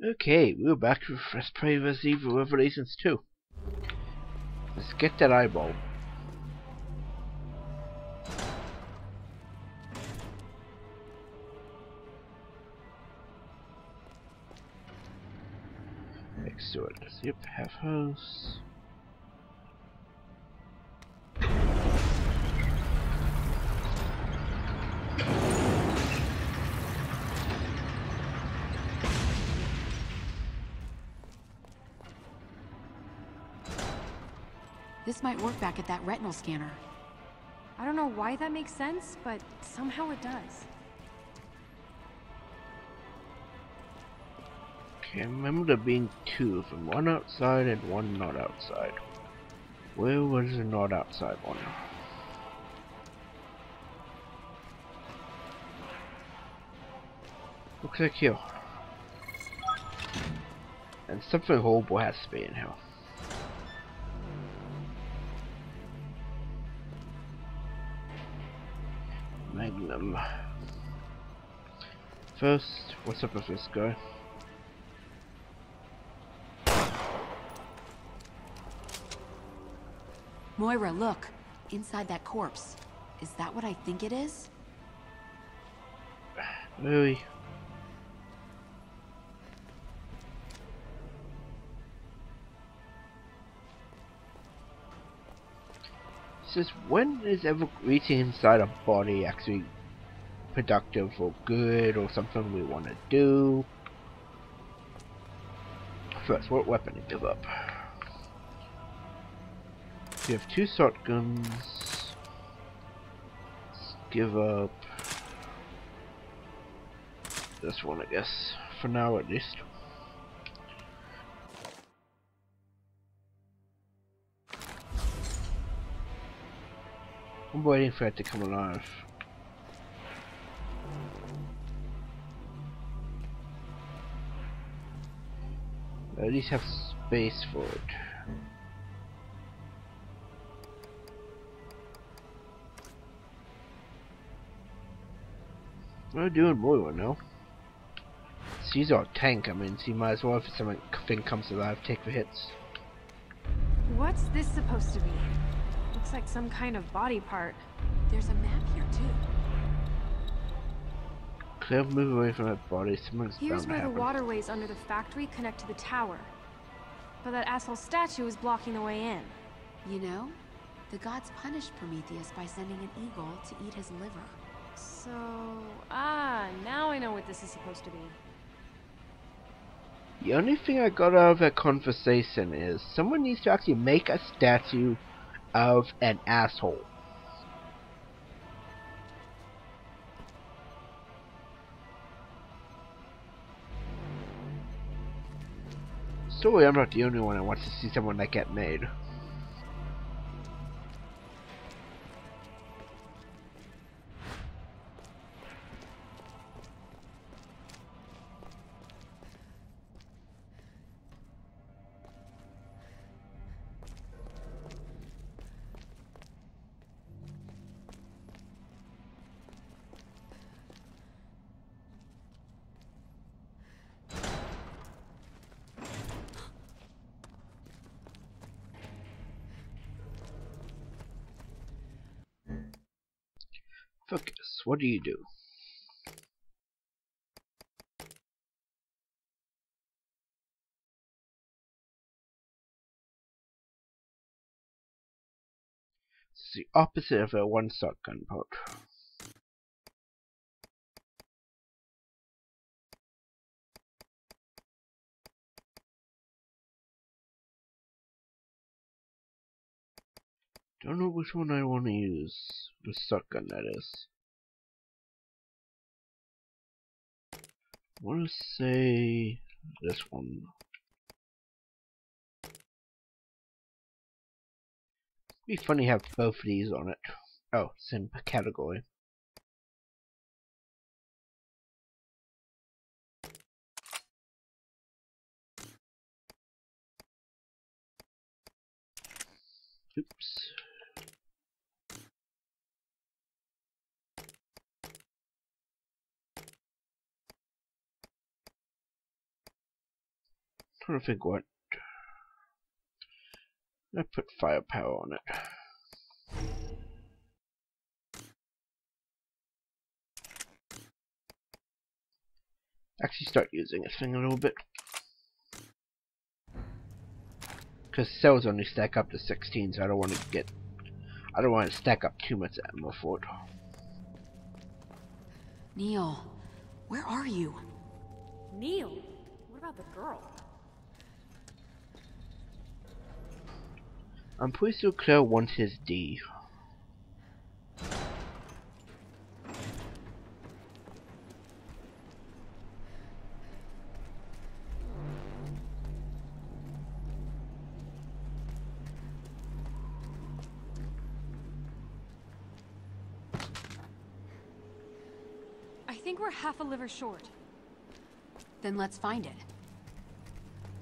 Okay, we're back to Resident Evil Revelations 2. Let's get that eyeball. Next to it. Yep, half house. This might work back at that retinal scanner. I don't know why that makes sense, but somehow it does. Okay, remember there being two of them, one outside and one not outside. Where was the not outside one? Looks like here. And something horrible has to be in here. Magnum. First, what's up with this guy? Moira, look. Inside that corpse. Is that what I think it is? Really? Says when is ever reaching inside a body actually productive or good or something we want to do? First, what weapon to give up? We have two shotguns. Let's give up this one, I guess, for now at least. I'm waiting for it to come alive. I at least have space for it. We're doing more now. She's our tank, I mean, she might as well if something comes alive, take the hits. What's this supposed to be? Looks like some kind of body part. There's a map here too. Clear move away from that body, something's Here's bound where to the waterways under the factory connect to the tower. But that asshole statue is blocking the way in. You know, the gods punished Prometheus by sending an eagle to eat his liver. So, ah, now I know what this is supposed to be. The only thing I got out of that conversation is someone needs to actually make a statue of an asshole. Sorry, I'm not the only one that wants to see someone that get made. Focus, what do you do? It's the opposite of a one-shot shotgun I don't know which one I want to use. The shotgun, that is. I want to say this one. It'd be funny to have both of these on it. Oh, same category. Trying to think what. I put firepower on it. Actually start using this thing a little bit. Because cells only stack up to 16, so I don't want to get... I don't want to stack up too much ammo for it. Neil, where are you? Neil? What about the girl? I'm pretty sure Claire wants his D. I think we're half a liver short. Then let's find it.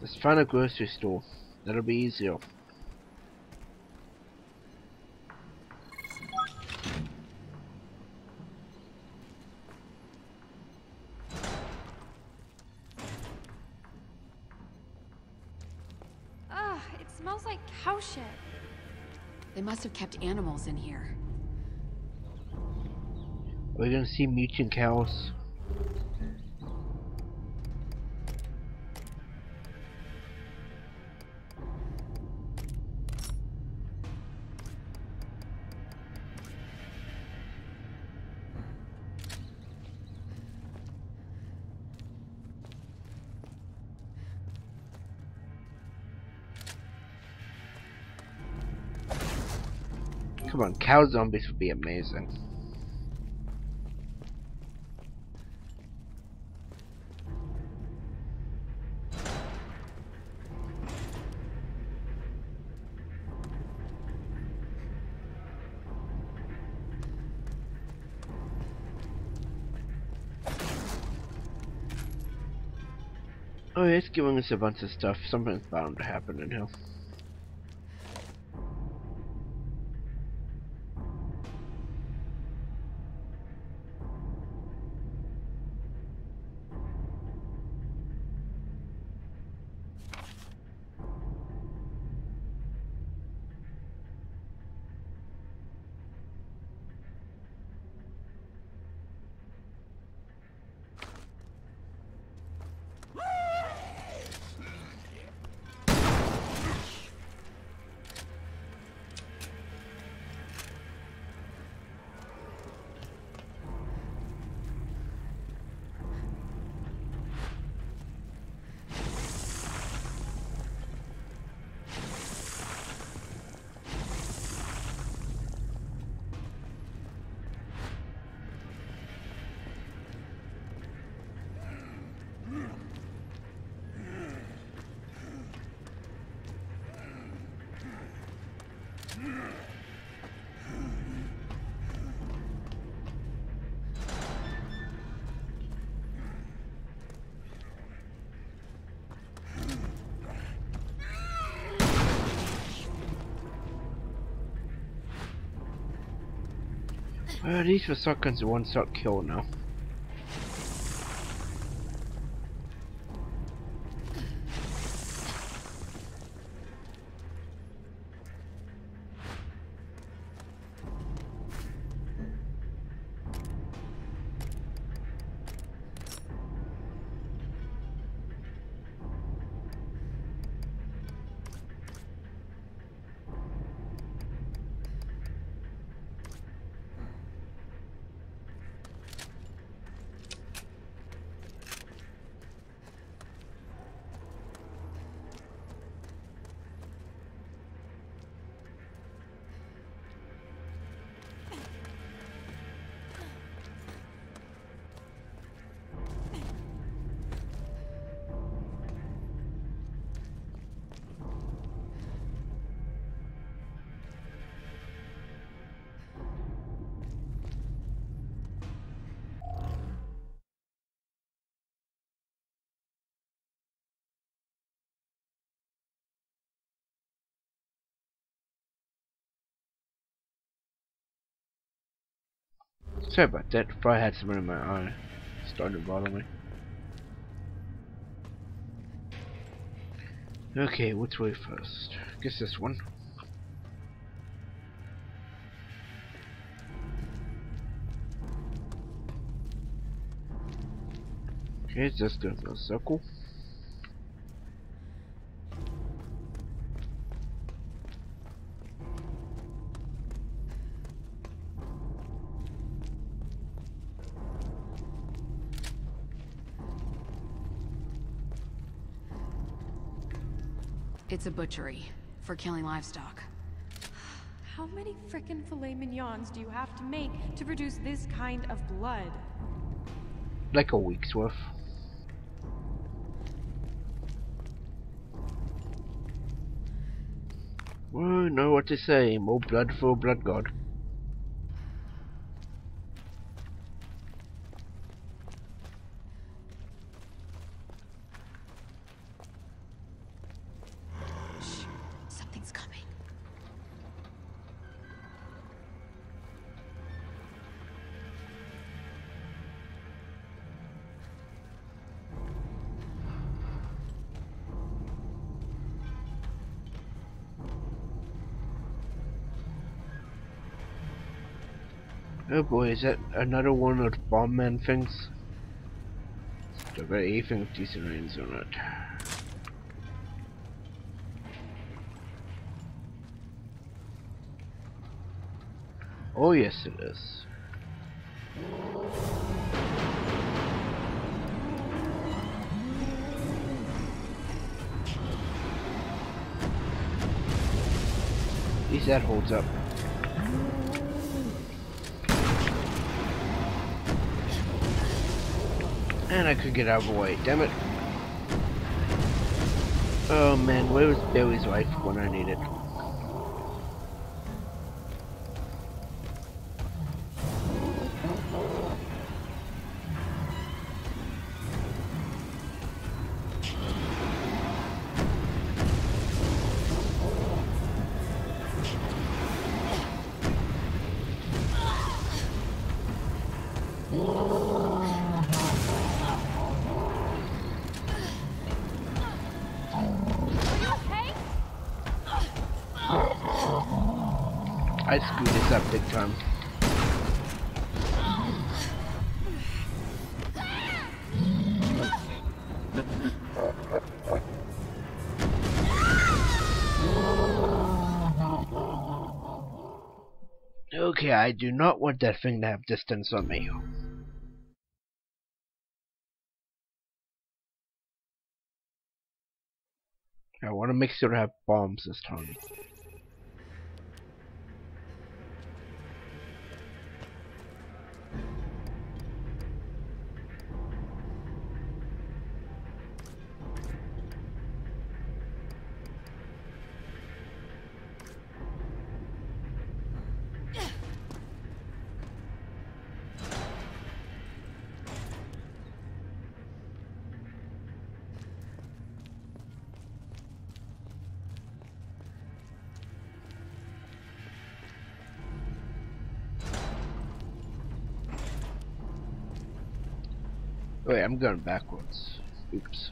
Let's find a grocery store. That'll be easier. Have kept animals in here. Are we gonna see mutant cows? Come on, cow zombies would be amazing. Oh, it's giving us a bunch of stuff. Something's bound to happen in here. Uh, these were shotguns a one shot kill now. Sorry about that. If I had something in my eye, started to bother me. Okay, which way first? Guess this one. Okay, just go for a circle. It's a butchery for killing livestock. How many frickin' filet mignons do you have to make to produce this kind of blood? Like a week's worth. Oh, know what to say. More blood for blood god. Oh boy, is that another one of bomb man things? I've got anything with decent range on it. Oh yes it is. At least that holds up. And I could get out of the way, damn it. Oh man, where was Billy's wife when I need it? I screwed this up big time. Okay, I do not want that thing to have distance on me. I want to make sure to have bombs this time. I'm going backwards. Oops.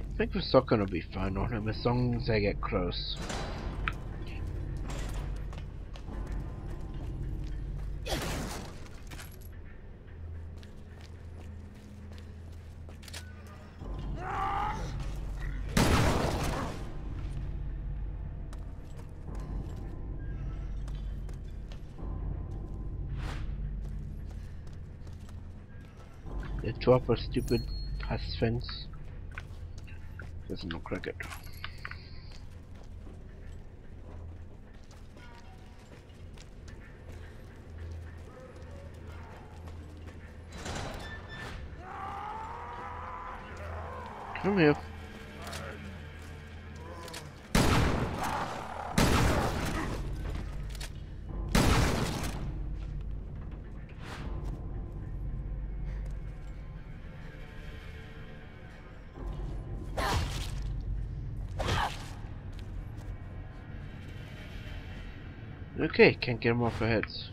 I think we're still gonna be fine on him as long as I get close. The a stupid past fence. Doesn't look like Okay, can't get them off our heads.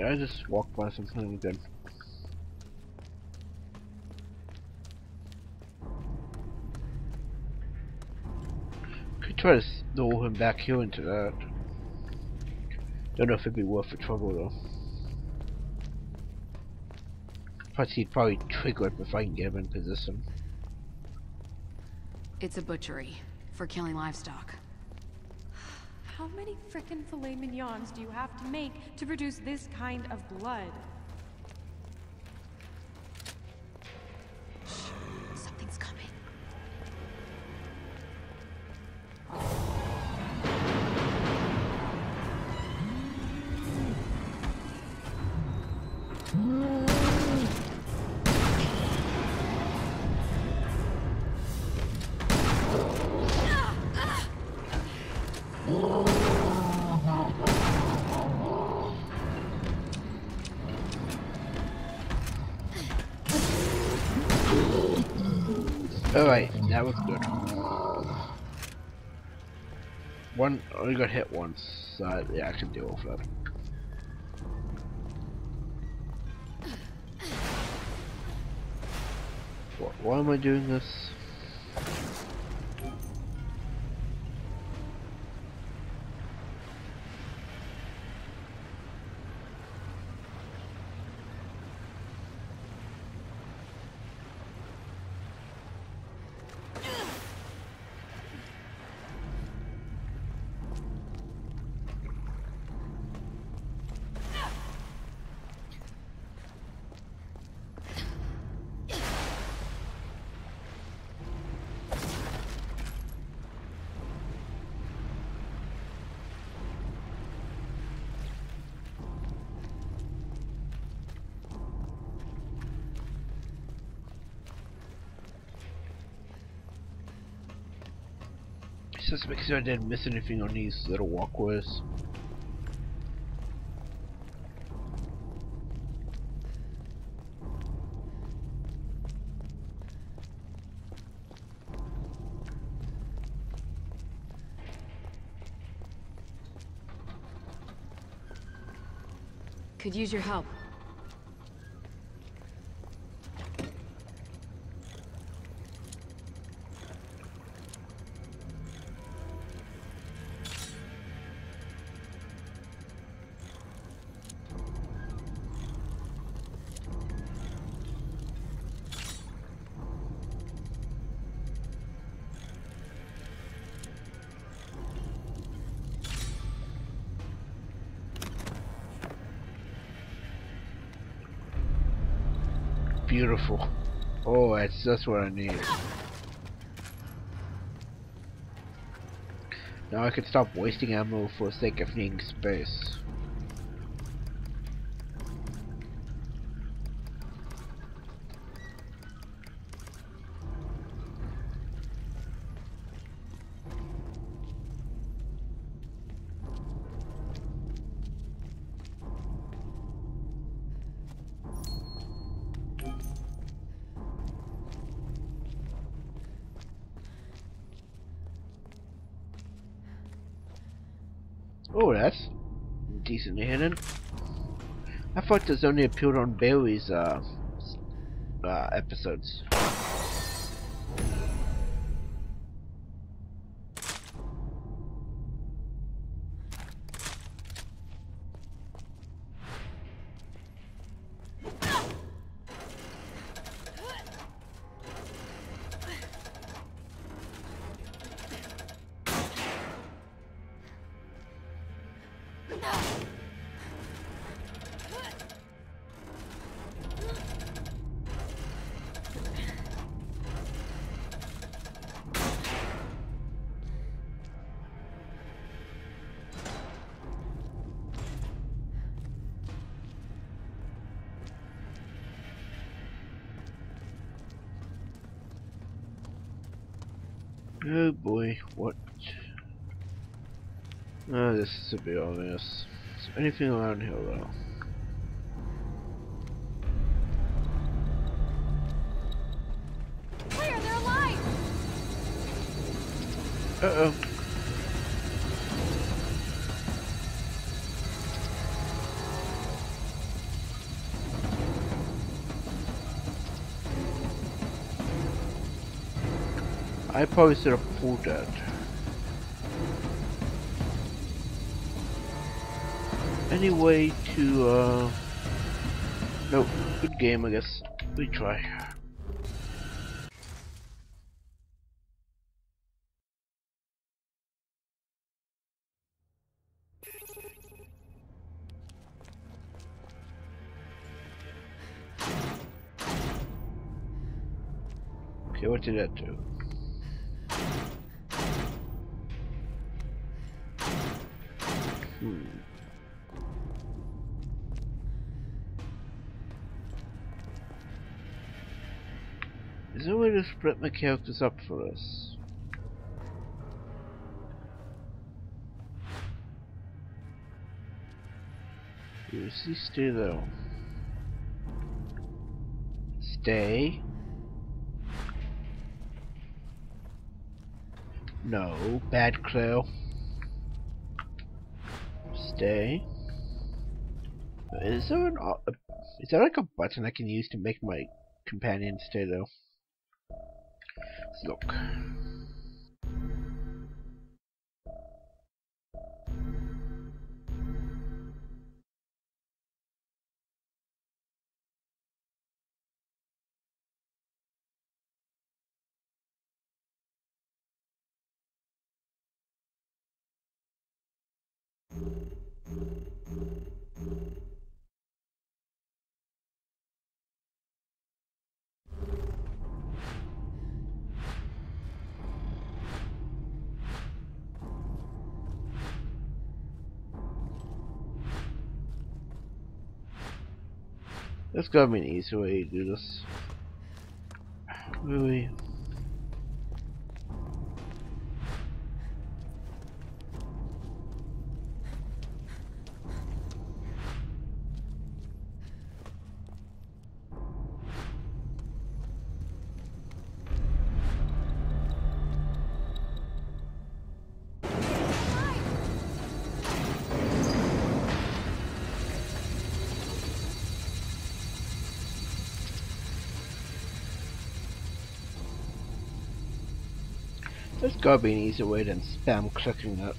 I just walk by something again? Could try to throw him back here into that. Don't know if it'd be worth the trouble though. Plus he'd probably trigger it if I can get him in position. It's a butchery for killing livestock. How many frickin' filet mignons do you have to make to produce this kind of blood? Something's hmm. Oh, Alright, that was good. One, only got hit once, so yeah, I can deal with that. Wh- Why am I doing this? Just because I didn't miss anything on these little walkways. Could use your help. Beautiful. Oh, that's just what I need. Now I can stop wasting ammo for the sake of needing space. Hidden. I thought this only appeared on Barry's uh, uh, episodes. Oh boy, what? Oh, this is a bit obvious. Is anything around here though? Probably should have pulled that. Any way to, uh... Nope, good game I guess. We try. Okay, what did that do? To split my characters up for us. You see, stay though. Stay. No, bad clue. Stay. Is there an is there like a button I can use to make my companion stay though? Let's look. There's gotta be an easier way to do this. Really? There's gotta be an easier way than spam clicking that.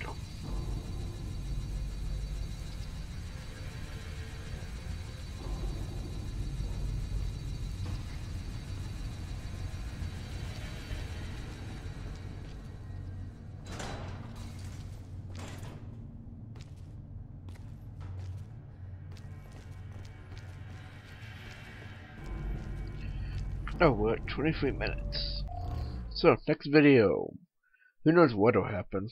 Oh, we're at 23 minutes. So, next video. Who knows what'll happen.